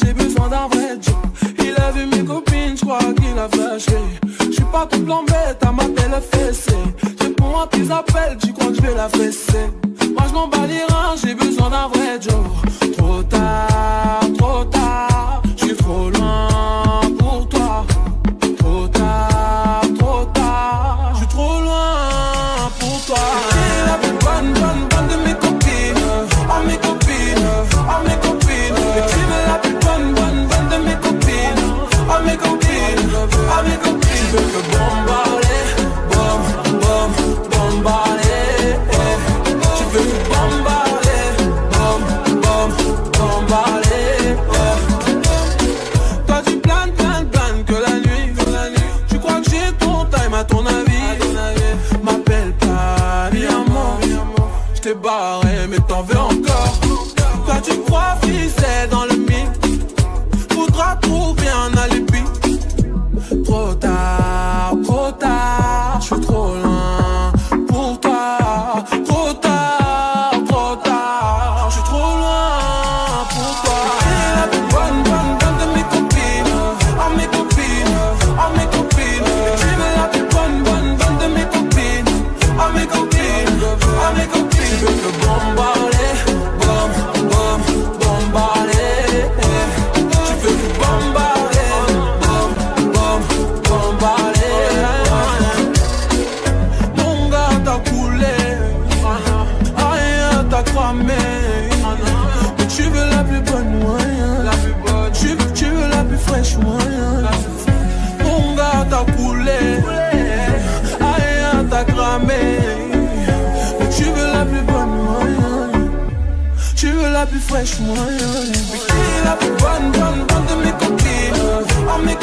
j'ai besoin d'un vrai job. Il a vu mes copines, j'crois qu'il a flashé. J'suis pas tout blanc bête, à ma télé fessée. Réponds à tes appels, tu crois que j'vais la fesser. barré, mais t'en veux encore. Quand tu crois c'est dans le mythe, faudra trouver un alibi. Trop tard. la plus fraîche, moi Puis la plus bonne, bonne, bonne de mes copines Oh mes